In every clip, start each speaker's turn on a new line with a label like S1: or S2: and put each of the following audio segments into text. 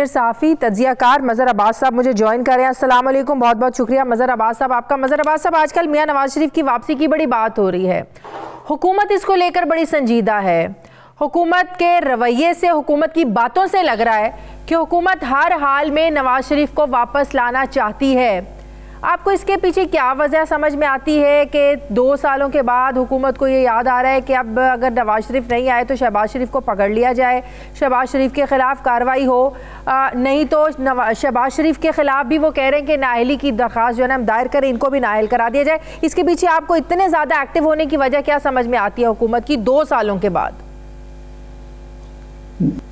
S1: साफ़ी तजियाकार मज़र अब्बास साहब मुझे ज्वाइन कर रहे हैं। वालेकुम बहुत बहुत शुक्रिया। मज़र अब्बास साहब आपका। मज़र अब्बास साहब, आजकल मियाँ नवाज़ शरीफ की वापसी की बड़ी बात हो रही है। हुकूमत इसको लेकर बड़ी संजीदा है। हुकूमत के रवैये से, हुकूमत की बातों से लग रहा है कि हुकूमत हर हाल में नवाज़ शरीफ को वापस लाना चाहती है। आपको इसके पीछे क्या वजह समझ में आती है कि दो सालों के बाद हुकूमत को ये याद आ रहा है कि अब अगर नवाज़ शरीफ नहीं आए तो शहबाज शरीफ को पकड़ लिया जाए। शहबाज शरीफ के ख़िलाफ़ कार्रवाई हो आ, नहीं तो शहबाज शरीफ के ख़िलाफ़ भी वो कह रहे हैं कि नाहली की दरख्वास्त जो है ना हम दायर करें इनको भी नाहल करा दिया जाए। इसके पीछे आपको इतने ज़्यादा एक्टिव होने की वजह क्या समझ में आती है हुकूमत की दो सालों के बाद?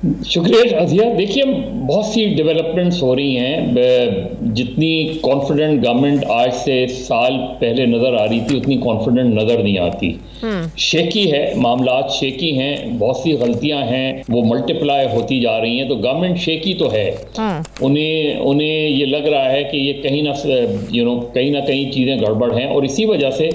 S2: शुक्रिया अजिया देखिए बहुत सी डेवलपमेंट्स हो रही हैं जितनी कॉन्फिडेंट गवर्नमेंट आज से साल पहले नज़र आ रही थी उतनी कॉन्फिडेंट नज़र नहीं आती हम्म। शेकी है मामला शेकी हैं बहुत सी गलतियाँ हैं वो मल्टीप्लाई होती जा रही हैं तो गवर्नमेंट शेकी तो है हम्म। उन्हें उन्हें ये लग रहा है कि ये कहीं ना यू नो कहीं ना कहीं चीज़ें गड़बड़ हैं और इसी वजह से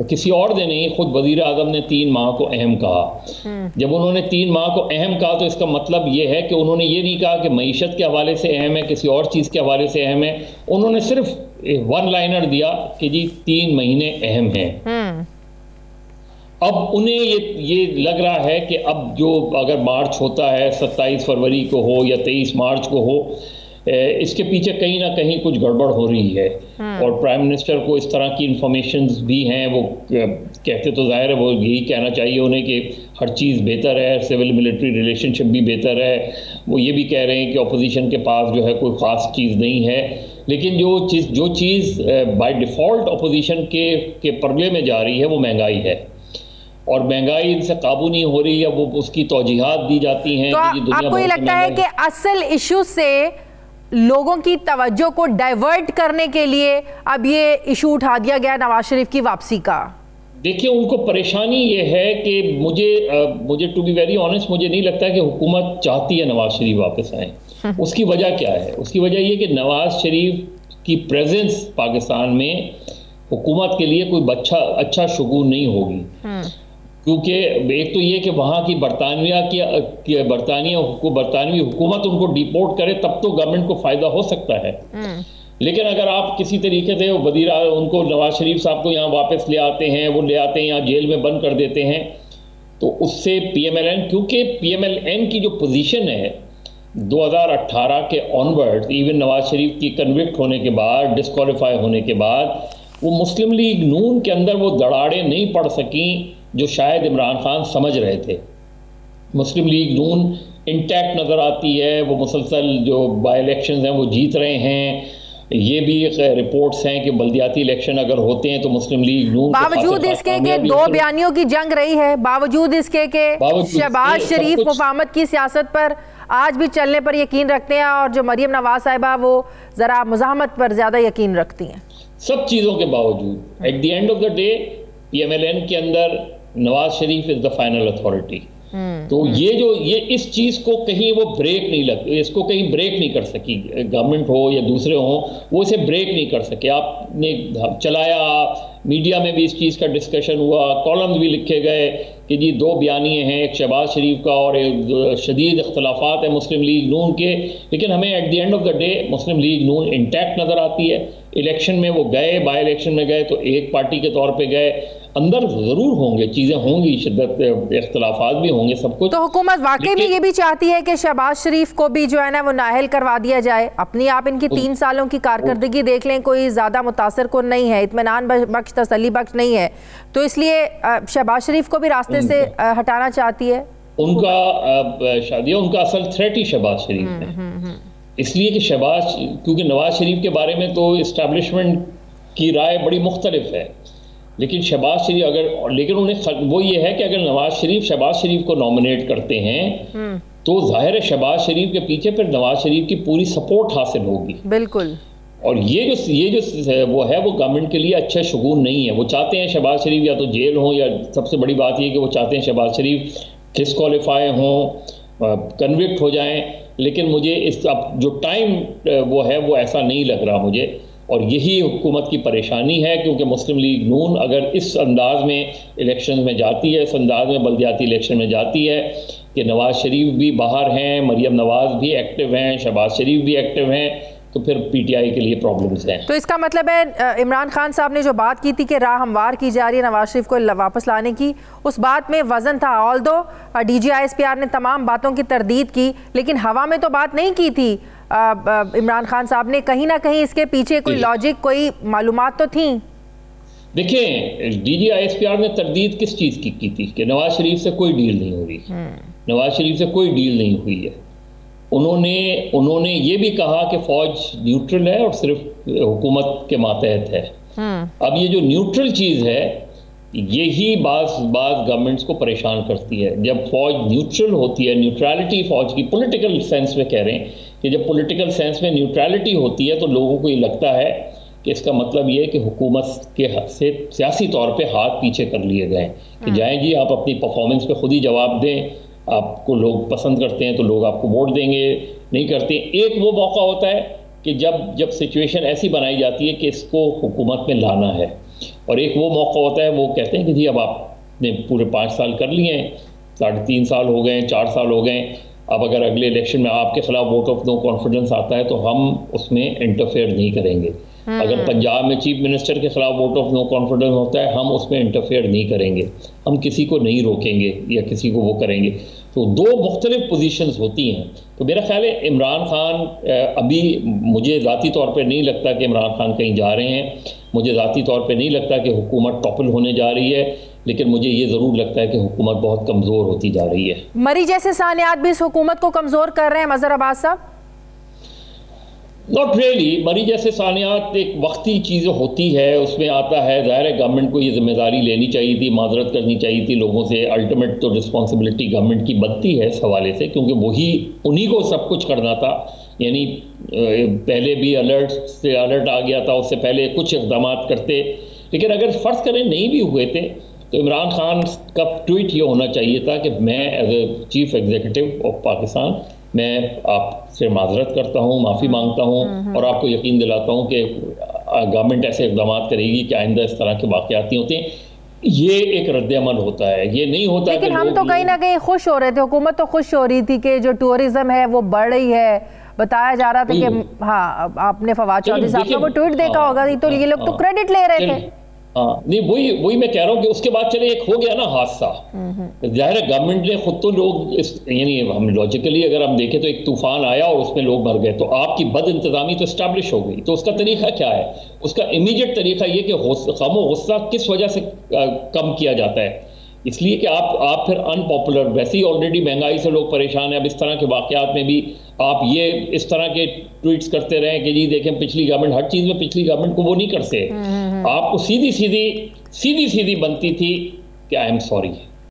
S2: किसी और ने नहीं खुद वज़ीर अजम ने तीन माह को अहम कहा हम्म। जब उन्होंने तीन माह को अहम कहा तो इसका मतलब ये है कि उन्होंने ये नहीं कहा कि मीशत के हवाले से अहम है किसी और चीज़ के हवाले से अहम है उन्होंने सिर्फ़ वन लाइनर दिया कि जी तीन महीने अहम हैं हम्म। अब उन्हें ये ये लग रहा है कि अब जो अगर मार्च होता है सत्ताईस फरवरी को हो या तेईस मार्च को हो इसके पीछे कहीं ना कहीं कुछ गड़बड़ हो रही है। हम्म। और प्राइम मिनिस्टर को इस तरह की इंफॉर्मेशन भी हैं वो कहते तो ज़ाहिर है वो यही कहना चाहिए उन्हें कि हर चीज़ बेहतर है सिविल मिलिट्री रिलेशनशिप भी बेहतर है। वो ये भी कह रहे हैं कि अपोजिशन के पास जो है कोई ख़ास चीज़ नहीं है। लेकिन जो चीज़ जो चीज़ बाय डिफ़ॉल्ट अपोजिशन के के परले में जा रही है वो महँगाई है। और महँगाई इनसे काबू नहीं हो रही है वो उसकी तोजीहत दी जाती हैं
S1: तो आपको ये लगता है कि असल इशू से लोगों की तवज्जो को डाइवर्ट करने के लिए अब ये इशू उठा दिया गया नवाज़ शरीफ की वापसी का
S2: देखिए उनको परेशानी ये है कि मुझे आ, मुझे टू बी वेरी ऑनेस्ट मुझे नहीं लगता कि हुकूमत चाहती है नवाज़ शरीफ वापस आए। उसकी वजह क्या है उसकी वजह ये कि नवाज़ शरीफ की प्रेजेंस पाकिस्तान में हुकूमत के लिए कोई अच्छा अच्छा शगुन नहीं होगी हम्म। क्योंकि एक तो ये कि वहाँ की बरतानिया की बरतानिया बरतानवी हुकूमत उनको डिपोर्ट करे तब तो गवर्नमेंट को फ़ायदा हो सकता है हम्म। लेकिन अगर आप किसी तरीके से वजीरा उनको नवाज़ शरीफ साहब को यहाँ वापस ले आते हैं वो ले आते हैं यहाँ जेल में बंद कर देते हैं तो उससे पी एम एल एन क्योंकि पी एम एल एन की जो पोजीशन है 2018 के ऑनवर्ड इवन नवाज़ शरीफ की कन्विक्ट होने के बाद डिस्कालीफाई होने के बाद वो मुस्लिम लीग नून के अंदर वो दड़ाड़े नहीं पड़ सकी जो शायद इमरान खान समझ रहे थे। मुस्लिम लीग नून इंटैक्ट नज़र आती है वो मुसलसल जो बाई इलेक्शन हैं वो जीत रहे हैं। ये भी रिपोर्ट्स हैं कि बल्दियाती इलेक्शन अगर होते हैं तो मुस्लिम लीग नून
S1: बावजूद इसके के दो बयानियों की जंग रही है बावजूद इसके के शहबाज शरीफ मुफामत की सियासत पर आज भी चलने पर यकीन रखते हैं और जो मरियम नवाज़ साहिबा वो ज़रा मुजामत पर ज़्यादा यकीन रखती हैं।
S2: सब चीज़ों के बावजूद at the end of the day P M L N के अंदर Nawaz Sharif is the final authority तो ये जो, ये इस चीज़ को कहीं वो ब्रेक नहीं लग, इसको कहीं ब्रेक नहीं कर सकी। गवर्नमेंट हो या दूसरे हो, वो इसे ब्रेक नहीं कर सके। आपने चलाया मीडिया में भी इस चीज़ का डिस्कशन हुआ कॉलम्स भी लिखे गए कि जी दो बयानिए हैं, एक शहबाज शरीफ का और एक शदीद अख्तलाफात है मुस्लिम लीग नून के। लेकिन हमें at the end of the day Muslim League Noon intact नज़र आती है। इलेक्शन में वो गए बाई इलेक्शन में गए तो एक पार्टी के तौर पे गए। अंदर ज़रूर होंगे चीज़ें होंगी शिद्दत इख्तलाफात भी होंगे सब कुछ।
S1: तो हुकूमत वाकई में ये भी चाहती है कि शहबाज शरीफ को भी जो है ना वो नाहल करवा दिया जाए। अपनी आप इनकी तीन सालों की कारकर्दगी देख लें कोई ज़्यादा मुतासर को नहीं है इतमान बख्श तसली बख्श नहीं है। तो इसलिए शहबाज शरीफ को भी रास्ते से हटाना चाहती है।
S2: उनका शादिया उनका असल थ्रेट ही शहबाज शरीफ हम्म, है। हम्म, हम्म। इसलिए कि शहबाज क्योंकि नवाज़ शरीफ के बारे में तो इस्टेब्लिशमेंट की राय बड़ी मुख्तलिफ़ है। लेकिन शहबाज शरीफ अगर लेकिन उन्हें वो ये है कि अगर नवाज़ शरीफ शहबाज शरीफ को नॉमिनेट करते हैं हम्म। तो ज़ाहिर है शहबाज शरीफ के पीछे फिर नवाज़ शरीफ की पूरी सपोर्ट हासिल होगी।
S1: बिल्कुल।
S2: और ये जो ये जो वो है वो गवर्नमेंट के लिए अच्छा शगून नहीं है। वो चाहते हैं शहबाज शरीफ या तो जेल हो या सबसे बड़ी बात ये कि वो चाहते हैं शहबाज शरीफ डिसक्वालीफाई हों कन्विक्ट हो जाएँ। लेकिन मुझे इस अब जो टाइम वो है वो ऐसा नहीं लग रहा मुझे। और यही हुकूमत की परेशानी है, क्योंकि मुस्लिम लीग नून अगर इस अंदाज में इलेक्शन में जाती है, इस अंदाज में बल्दियाती इलेक्शन में जाती है कि नवाज़ शरीफ भी बाहर हैं, मरियम नवाज़ भी एक्टिव हैं, शहबाज शरीफ भी एक्टिव हैं तो फिर पीटीआई के लिए प्रॉब्लम्स हैं।
S1: तो इसका मतलब है इमरान खान साहब ने जो बात की थी कि राह हमवार की जा रही है नवाज़ शरीफ को वापस लाने की, उस बात में वज़न था। ऑल दो डी जी ने तमाम बातों की तरदीद की, लेकिन हवा में तो बात नहीं की थी। इमरान खान साहब ने कहीं ना कहीं इसके पीछे कोई लॉजिक कोई मालूम तो थी?
S2: देखिए डीजीआईएसपीआर ने तरदीद किस चीज़ की की थी? कि नवाज़ शरीफ से कोई डील नहीं हुई हम्म। नवाज़ शरीफ से कोई डील नहीं हुई है। उन्होंने उन्होंने ये भी कहा कि फौज न्यूट्रल है और सिर्फ़ हुकूमत के मातहत है। हम्म। अब ये जो न्यूट्रल चीज़ है यही बाज बाज गवर्नमेंट्स को परेशान करती है। जब फौज न्यूट्रल होती है न्यूट्रलिटी फौज की पॉलिटिकल सेंस में कह रहे हैं कि जब पॉलिटिकल सेंस में न्यूट्रलिटी होती है तो लोगों को ये लगता है कि इसका मतलब ये है कि हुकूमत के से सियासी तौर पे हाथ पीछे कर लिए गए कि हाँ। जाएँ जी आप अपनी परफॉर्मेंस पे खुद ही जवाब दें। आपको लोग पसंद करते हैं तो लोग आपको वोट देंगे। नहीं करते एक वो मौका होता है कि जब जब सिचुएशन ऐसी बनाई जाती है कि इसको हुकूमत में लाना है। और एक वो मौका होता है, वो कहते हैं कि जी, अब आपने पूरे पाँच साल कर लिए हैं, साढ़े तीन साल हो गए चार साल हो गए अब अगर अगले इलेक्शन में आपके खिलाफ वोट ऑफ़ नो कॉन्फिडेंस आता है तो हम उसमें इंटरफेयर नहीं करेंगे। अगर पंजाब में चीफ मिनिस्टर के खिलाफ वोट ऑफ़ नो कॉन्फिडेंस होता है हम उसमें इंटरफेयर नहीं करेंगे। हम किसी को नहीं रोकेंगे या किसी को वो करेंगे। तो दो मुख्तलिफ़ पोजीशंस होती हैं। तो मेरा ख्याल है इमरान खान अभी मुझे ज़ाती तौर पर नहीं लगता कि इमरान खान कहीं जा रहे हैं। मुझे ज़ाती तौर पर नहीं लगता कि हुकूमत टॉपल होने जा रही है लेकिन मुझे ये ज़रूर लगता है कि हुकूमत बहुत कमज़ोर होती जा रही है।
S1: मरी जैसे सानियात भी इस हुकूमत को कमज़ोर कर रहे हैं मजहर अब्बास साहब।
S2: नॉट रियली मरी जैसे सानियात एक वक्ती चीज़ होती है, उसमें आता है, ज़ाहिर है गवर्नमेंट को ये ज़िम्मेदारी लेनी चाहिए थी, माजरत करनी चाहिए थी लोगों से अल्टीमेट तो रिस्पॉन्सिबिलिटी गवर्नमेंट की बनती है इस हवाले से, क्योंकि वही, उन्हीं को सब कुछ करना था। यानी पहले भी अलर्ट से अलर्ट आ गया था, उससे पहले कुछ इकदाम करते। लेकिन अगर फ़र्ज़ करें नहीं भी हुए थे तो इमरान खान का ट्वीट ये होना चाहिए था कि मैं as a chief executive of Pakistan मैं आपसे माजरत करता हूँ माफ़ी माँगता हूँ हम्म, हम्म। और आपको यकीन दिलाता हूँ कि गवर्नमेंट ऐसे इकदाम करेगी कि आइंदा इस तरह के वाक़ात नहीं होते। हैं ये एक रद्दमल होता है ये नहीं होता
S1: लेकिन हम तो कहीं ना कहीं खुश हो रहे थे हुकूमत तो खुश हो रही थी कि जो टूरिज़्म है वो बढ़ रही है। बताया जा रहा था कि हाँ आपने फवाद चौधरी साहब का वो ट्वीट देखा हाँ, होगा तो ये लोग तो क्रेडिट हाँ, ले रहे थे।
S2: हाँ नहीं वही वही मैं कह रहा हूँ कि उसके बाद चले एक हो गया ना हादसा। ज़ाहिर है गवर्नमेंट ने खुद तो लोग इस यानी हम लॉजिकली अगर हम देखें तो एक तूफ़ान आया और उसमें लोग मर गए तो आपकी बद इंतजामी तो स्टैब्लिश हो गई। तो उसका तरीका क्या है? उसका इमीडिएट तरीका ये कि गम गुस्सा किस वजह से कम किया जाता है? इसलिए कि आप आप फिर अनपॉपुलर वैसे ही ऑलरेडी महँगाई से लोग परेशान हैं। अब इस तरह के वाकत में भी आप ये इस तरह के ट्वीट्स करते रहें कि जी देखें पिछली गवर्नमेंट हर चीज़ में पिछली गवर्नमेंट को वो नहीं करते हम्म, हम्म, हम्म। आपको सीधी सीधी सीधी सीधी बनती थी कि आई एम सॉरी